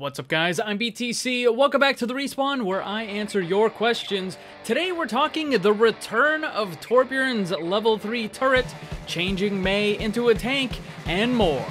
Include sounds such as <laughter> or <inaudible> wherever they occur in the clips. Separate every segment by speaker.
Speaker 1: What's up guys, I'm BTC, welcome back to The Respawn where I answer your questions. Today we're talking the return of Torbjorn's level 3 turret, changing Mei into a tank, and more.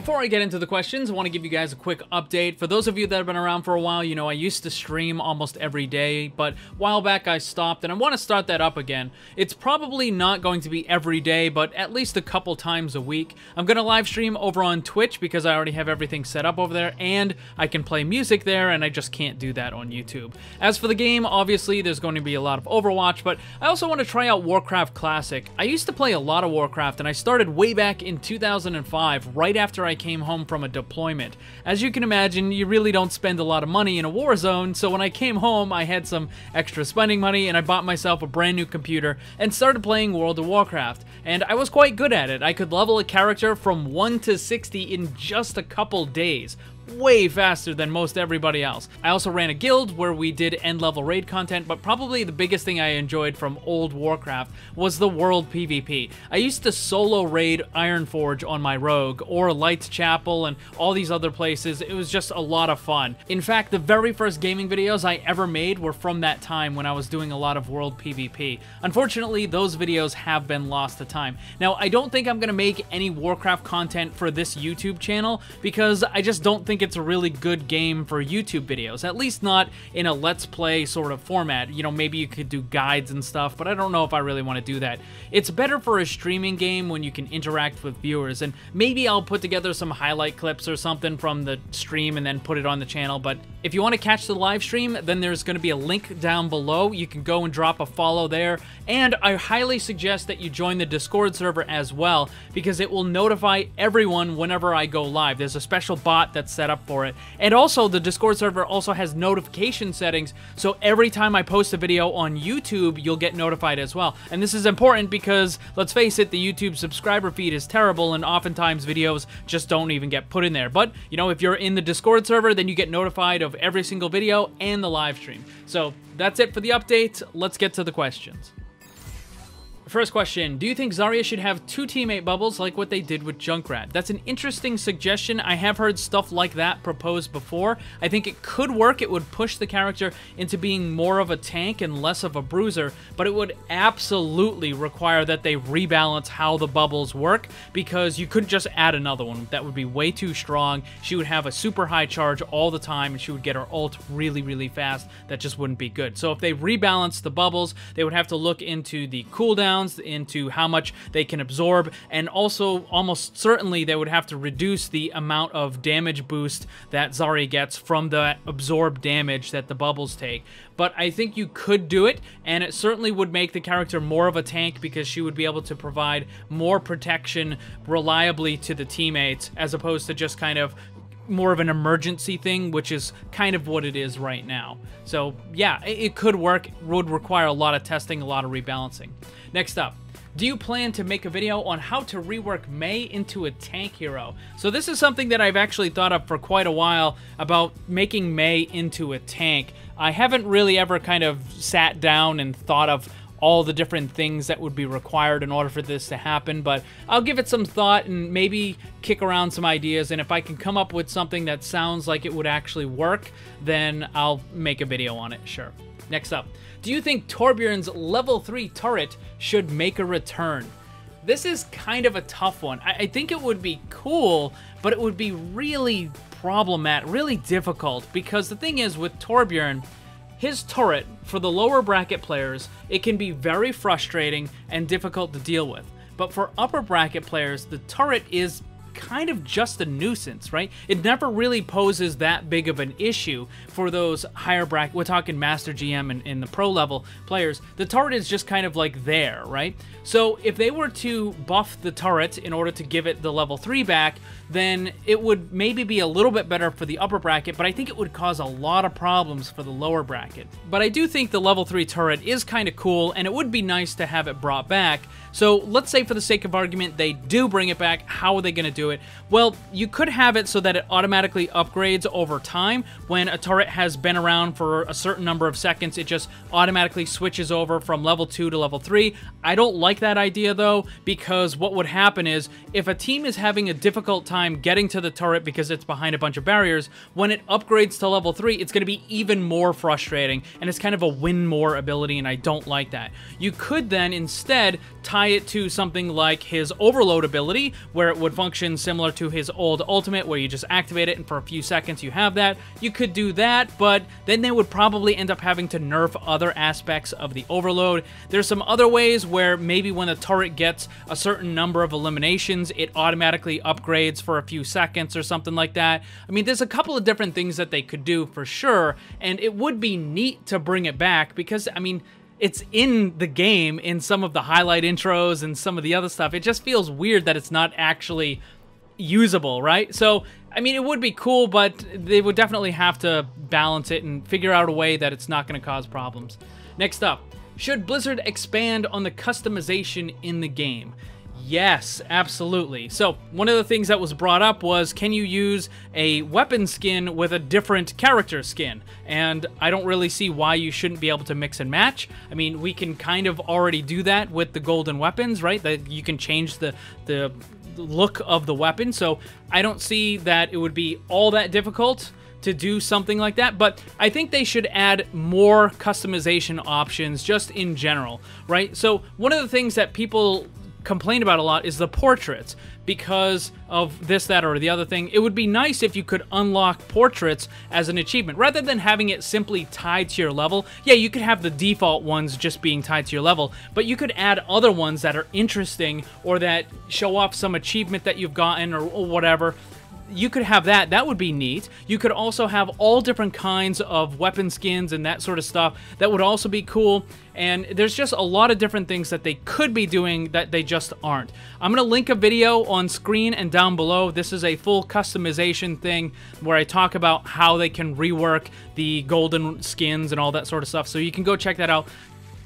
Speaker 1: Before I get into the questions, I want to give you guys a quick update. For those of you that have been around for a while, you know I used to stream almost every day, but a while back I stopped and I want to start that up again. It's probably not going to be every day, but at least a couple times a week. I'm going to live stream over on Twitch because I already have everything set up over there, and I can play music there, and I just can't do that on YouTube. As for the game, obviously there's going to be a lot of Overwatch, but I also want to try out Warcraft Classic. I used to play a lot of Warcraft, and I started way back in 2005, right after I came home from a deployment. As you can imagine, you really don't spend a lot of money in a war zone, so when I came home, I had some extra spending money and I bought myself a brand new computer and started playing World of Warcraft. And I was quite good at it. I could level a character from 1 to 60 in just a couple days, way faster than most everybody else. I also ran a guild where we did end level raid content, but probably the biggest thing I enjoyed from old Warcraft was the world PvP. I used to solo raid Ironforge on my rogue, or Lights Chapel, and all these other places. It was just a lot of fun. In fact, the very first gaming videos I ever made were from that time when I was doing a lot of world PvP. Unfortunately, those videos have been lost to time. Now, I don't think I'm to make any Warcraft content for this YouTube channel, because I just don't think think it's a really good game for YouTube videos, at least not in a Let's Play sort of format. You know, maybe you could do guides and stuff, but I don't know if I really want to do that. It's better for a streaming game when you can interact with viewers, and maybe I'll put together some highlight clips or something from the stream and then put it on the channel, but if you want to catch the live stream, then there's going to be a link down below. You can go and drop a follow there, and I highly suggest that you join the Discord server as well, because it will notify everyone whenever I go live. There's a special bot that's set up for it. And also, the Discord server also has notification settings, so every time I post a video on YouTube, you'll get notified as well. And this is important because, let's face it, the YouTube subscriber feed is terrible, and oftentimes videos just don't even get put in there. But, you know, if you're in the Discord server, then you get notified of every single video and the live stream. So, that's it for the update. Let's get to the questions. First question, do you think Zarya should have two teammate bubbles like what they did with Junkrat? That's an interesting suggestion. I have heard stuff like that proposed before. I think it could work. It would push the character into being more of a tank and less of a bruiser, but it would absolutely require that they rebalance how the bubbles work because you couldn't just add another one. That would be way too strong. She would have a super high charge all the time and she would get her ult really, really fast. That just wouldn't be good. So if they rebalance the bubbles, they would have to look into the cooldown into how much they can absorb, and also almost certainly they would have to reduce the amount of damage boost that Zarya gets from the absorbed damage that the bubbles take. But I think you could do it, and it certainly would make the character more of a tank because she would be able to provide more protection reliably to the teammates as opposed to just kind of more of an emergency thing, which is kind of what it is right now. So yeah, it, could work, would require a lot of testing, a lot of rebalancing. Next up, do you plan to make a video on how to rework Mei into a tank hero? So this is something that I've actually thought of for quite a while about making Mei into a tank. I haven't really ever kind of sat down and thought of all the different things that would be required in order for this to happen, but I'll give it some thought and maybe kick around some ideas, and if I can come up with something that sounds like it would actually work, then I'll make a video on it, sure. Next up, do you think Torbjorn's level 3 turret should make a return? This is kind of a tough one. I, I think it would be cool, but it would be really problematic, really difficult, because the thing is with Torbjorn, his turret, for the lower bracket players, it can be very frustrating and difficult to deal with. But for upper bracket players, the turret is kind of just a nuisance, right? It never really poses that big of an issue for those higher bracket. We're talking Master GM and, and the pro level players. The turret is just kind of like there, right? So if they were to buff the turret in order to give it the level 3 back, then it would maybe be a little bit better for the upper bracket, but I think it would cause a lot of problems for the lower bracket. But I do think the level 3 turret is kind of cool, and it would be nice to have it brought back. So let's say for the sake of argument, they do bring it back. How are they going to do it? Well, you could have it so that it automatically upgrades over time. When a turret has been around for a certain number of seconds, it just automatically switches over from level 2 to level 3. I don't like that idea though, because what would happen is if a team is having a difficult time getting to the turret because it's behind a bunch of barriers, when it upgrades to level 3, it's going to be even more frustrating, and it's kind of a win more ability, and I don't like that. You could then instead tie it to something like his overload ability, where it would function similar to his old ultimate, where you just activate it and for a few seconds you have that. You could do that, but then they would probably end up having to nerf other aspects of the overload. There's some other ways where maybe when a turret gets a certain number of eliminations, it automatically upgrades for a few seconds or something like that. I mean, there's a couple of different things that they could do for sure, and it would be neat to bring it back because, I mean, it's in the game in some of the highlight intros and some of the other stuff. It just feels weird that it's not actually usable, right? So, I mean, it would be cool, but they would definitely have to balance it and figure out a way that it's not going to cause problems. Next up, should Blizzard expand on the customization in the game? Yes, absolutely. So, one of the things that was brought up was can you use a weapon skin with a different character skin? And I don't really see why you shouldn't be able to mix and match. I mean, we can kind of already do that with the golden weapons, right? That you can change the the look of the weapon. So, I don't see that it would be all that difficult to do something like that, but I think they should add more customization options just in general, right? So, one of the things that people complain about a lot is the portraits because of this, that, or the other thing. It would be nice if you could unlock portraits as an achievement rather than having it simply tied to your level. Yeah, you could have the default ones just being tied to your level, but you could add other ones that are interesting or that show off some achievement that you've gotten or, whatever you could have that. That would be neat. You could also have all different kinds of weapon skins and that sort of stuff. That would also be cool. And there's just a lot of different things that they could be doing that they just aren't. I'm going to link a video on screen and down below. This is a full customization thing where I talk about how they can rework the golden skins and all that sort of stuff. So you can go check that out.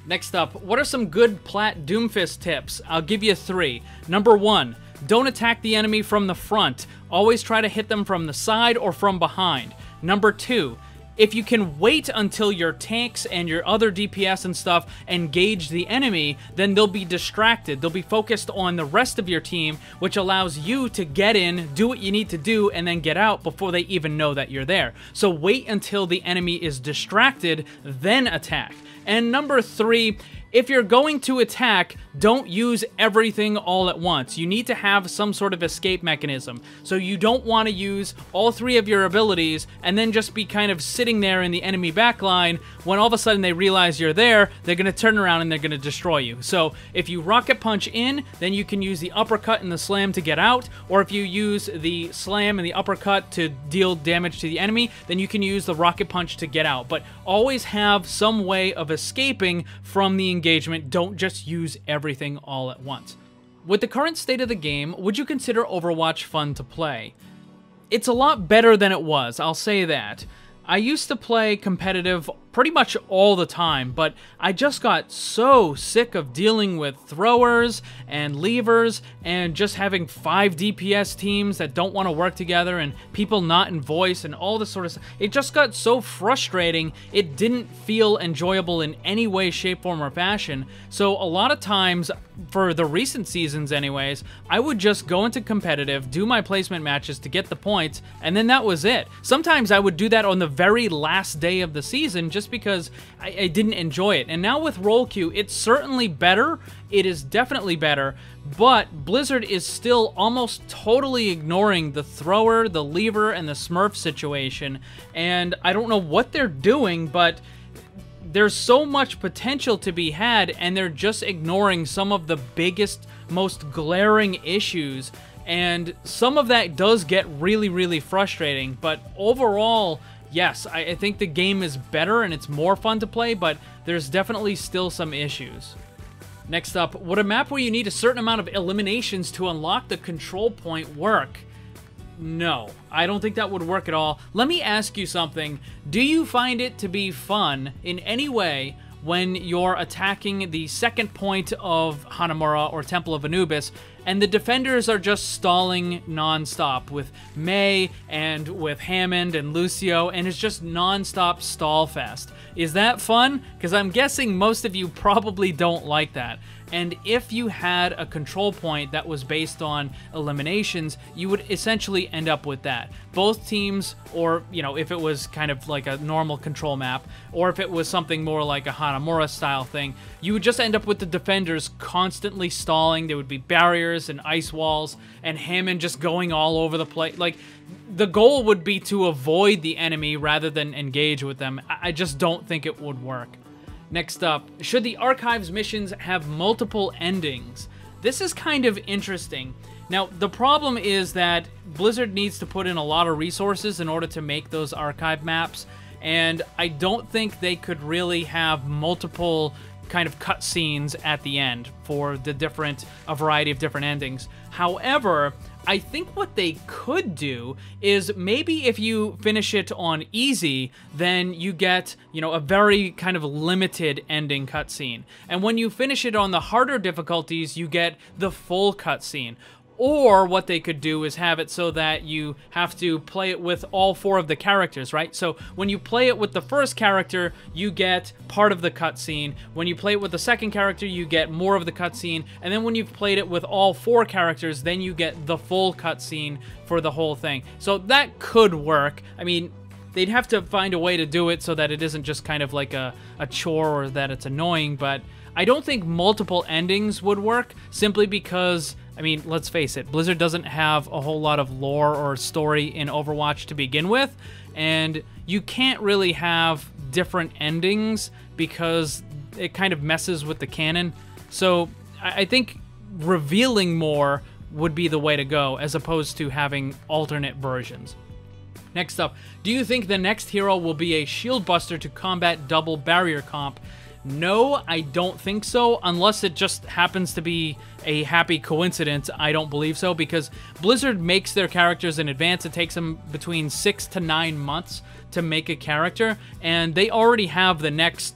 Speaker 1: Next up, what are some good Plat Doomfist tips? I'll give you three. Number one, don't attack the enemy from the front. Always try to hit them from the side or from behind. Number two, if you can wait until your tanks and your other DPS and stuff engage the enemy, then they'll be distracted. They'll be focused on the rest of your team, which allows you to get in, do what you need to do, and then get out before they even know that you're there. So wait until the enemy is distracted, then attack. And number three, if you're going to attack, don't use everything all at once. You need to have some sort of escape mechanism. So you don't want to use all three of your abilities and then just be kind of sitting there in the enemy backline when all of a sudden they realize you're there, they're going to turn around and they're going to destroy you. So if you rocket punch in, then you can use the uppercut and the slam to get out, or if you use the slam and the uppercut to deal damage to the enemy, then you can use the rocket punch to get out. But always have some way of escaping from the engagement. Don't just use everything all at once. With the current state of the game, would you consider Overwatch fun to play? It's a lot better than it was, I'll say that. I used to play competitive pretty much all the time, but I just got so sick of dealing with throwers and leavers and just having five DPS teams that don't want to work together and people not in voice and all this sort of stuff. It just got so frustrating, it didn't feel enjoyable in any way, shape, form, or fashion. So a lot of times, for the recent seasons anyways, I would just go into competitive, do my placement matches to get the points, and then that was it. Sometimes I would do that on the very last day of the season just just because I, I didn't enjoy it. And now with role it's certainly better. It is definitely better, but Blizzard is still almost totally ignoring the thrower, the leaver, and the smurf situation. And I don't know what they're doing, but there's so much potential to be had, and they're just ignoring some of the biggest, most glaring issues. And some of that does get really, really frustrating, but overall, yes, I, I think the game is better and it's more fun to play, but there's definitely still some issues. Next up, would a map where you need a certain amount of eliminations to unlock the control point work? No, I don't think that would work at all. Let me ask you something. Do you find it to be fun in any way when you're attacking the second point of Hanamura or Temple of Anubis, and the defenders are just stalling nonstop with Mei and with Hammond and Lucio, and it's just nonstop stall fest. Is that fun? Because I'm guessing most of you probably don't like that. And if you had a control point that was based on eliminations, you would essentially end up with that. Both teams, or, you know, if it was kind of like a normal control map, or if it was something more like a Hanamura style thing, you would just end up with the defenders constantly stalling. There would be barriers and ice walls, and Hammond just going all over the place. Like, the goal would be to avoid the enemy rather than engage with them. I just don't think it would work. Next up, should the Archives missions have multiple endings? This is kind of interesting. Now, the problem is that Blizzard needs to put in a lot of resources in order to make those archive maps, and I don't think they could really have multiple kind of cutscenes at the end for the different, a variety of different endings. However, I think what they could do is maybe if you finish it on easy, then you get, you know, a very kind of limited ending cutscene. And when you finish it on the harder difficulties, you get the full cutscene. Or what they could do is have it so that you have to play it with all four of the characters, right? So when you play it with the first character, you get part of the cutscene. When you play it with the second character, you get more of the cutscene. And then when you've played it with all four characters, then you get the full cutscene for the whole thing. So that could work. I mean, they'd have to find a way to do it so that it isn't just kind of like a, a chore or that it's annoying, but I don't think multiple endings would work simply because I mean, let's face it, Blizzard doesn't have a whole lot of lore or story in Overwatch to begin with, and you can't really have different endings because it kind of messes with the canon. So I think revealing more would be the way to go as opposed to having alternate versions. Next up, do you think the next hero will be a shield buster to combat double barrier comp? No, I don't think so, unless it just happens to be a happy coincidence. I don't believe so, because Blizzard makes their characters in advance. It takes them between six to nine months to make a character, and they already have the next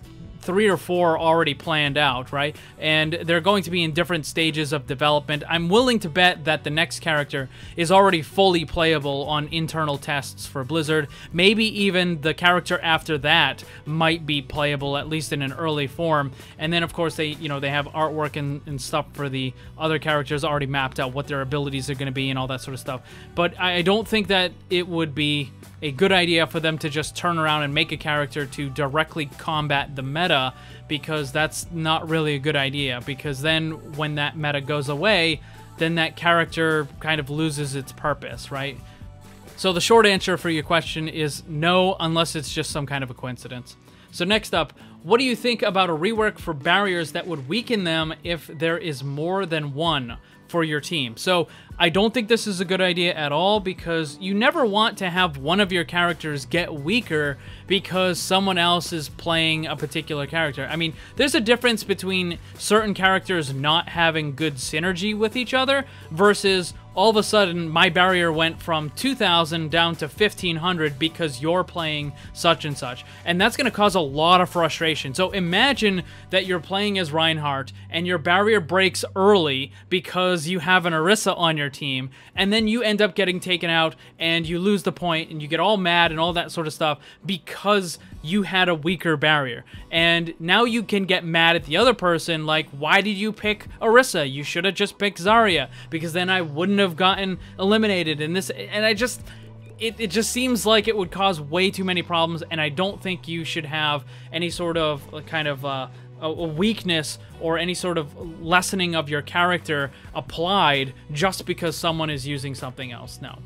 Speaker 1: three or four already planned out, right? And they're going to be in different stages of development. I'm willing to bet that the next character is already fully playable on internal tests for Blizzard. Maybe even the character after that might be playable, at least in an early form. And then, of course, they, you know, they have artwork and, and stuff for the other characters already mapped out, what their abilities are going to be and all that sort of stuff. But I don't think that it would be a good idea for them to just turn around and make a character to directly combat the meta because that's not really a good idea. Because then when that meta goes away then that character kind of loses its purpose right? So the short answer for your question is no unless it's just some kind of a coincidence so next up what do you think about a rework for barriers that would weaken them if there is more than one for your team. So I don't think this is a good idea at all because you never want to have one of your characters get weaker because someone else is playing a particular character. I mean, there's a difference between certain characters not having good synergy with each other versus all of a sudden my barrier went from 2000 down to 1500 because you're playing such and such. And that's going to cause a lot of frustration. So imagine that you're playing as Reinhardt and your barrier breaks early because you have an Orisa on your team and then you end up getting taken out and you lose the point and you get all mad and all that sort of stuff because you had a weaker barrier. And now you can get mad at the other person, like, why did you pick Orisa? You should have just picked Zarya, because then I wouldn't have gotten eliminated. And this, and I just, it, it just seems like it would cause way too many problems, and I don't think you should have any sort of uh, kind of uh, a weakness or any sort of lessening of your character applied just because someone is using something else. No.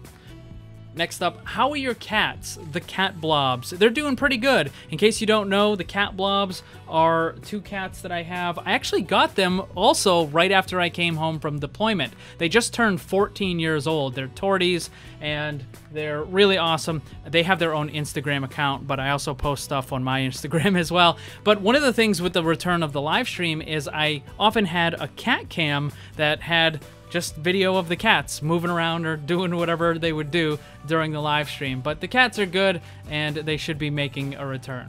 Speaker 1: Next up, how are your cats? The cat blobs. They're doing pretty good. In case you don't know, the cat blobs are two cats that I have. I actually got them also right after I came home from deployment. They just turned 14 years old. They're torties and they're really awesome. They have their own Instagram account, but I also post stuff on my <laughs> Instagram as well. But one of the things with the return of the live stream is I often had a cat cam that had just video of the cats moving around or doing whatever they would do during the live stream. But the cats are good and they should be making a return.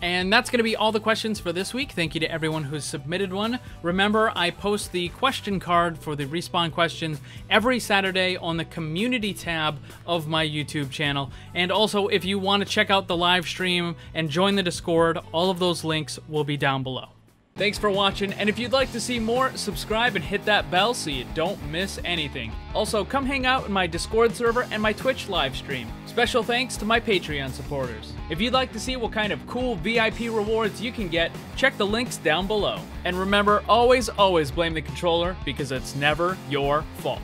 Speaker 1: And that's going to be all the questions for this week. Thank you to everyone who's submitted one. Remember, I post the question card for the Respawn questions every Saturday on the community tab of my YouTube channel. And also, if you want to check out the live stream and join the Discord, all of those links will be down below. Thanks for watching, and if you'd like to see more, subscribe and hit that bell so you don't miss anything. Also, come hang out in my Discord server and my Twitch live stream. Special thanks to my Patreon supporters. If you'd like to see what kind of cool VIP rewards you can get, check the links down below. And remember, always, always blame the controller because it's never your fault.